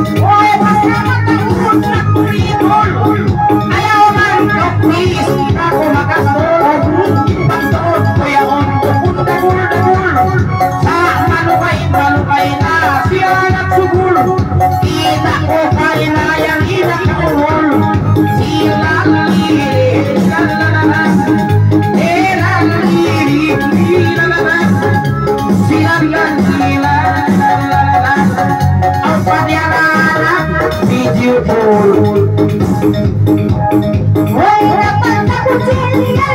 Whoa!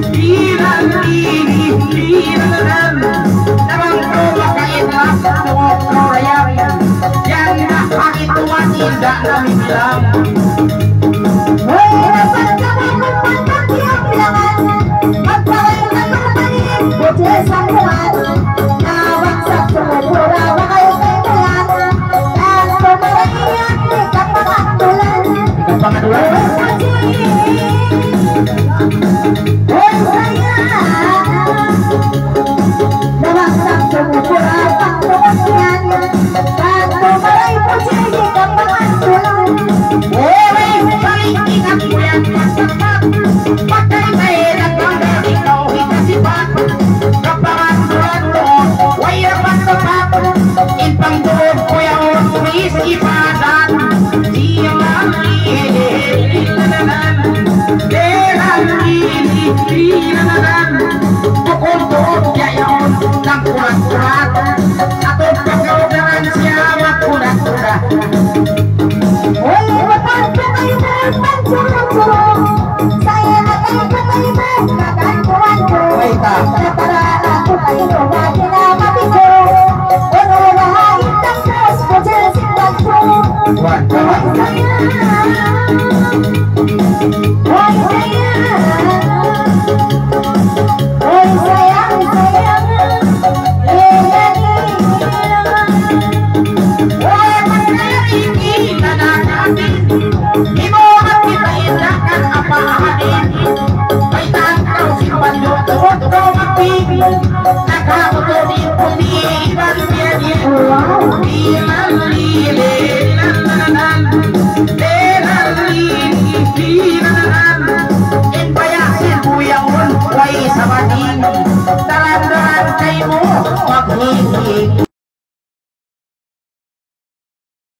Viva, viva. Kayo na pagsurong-surong Saya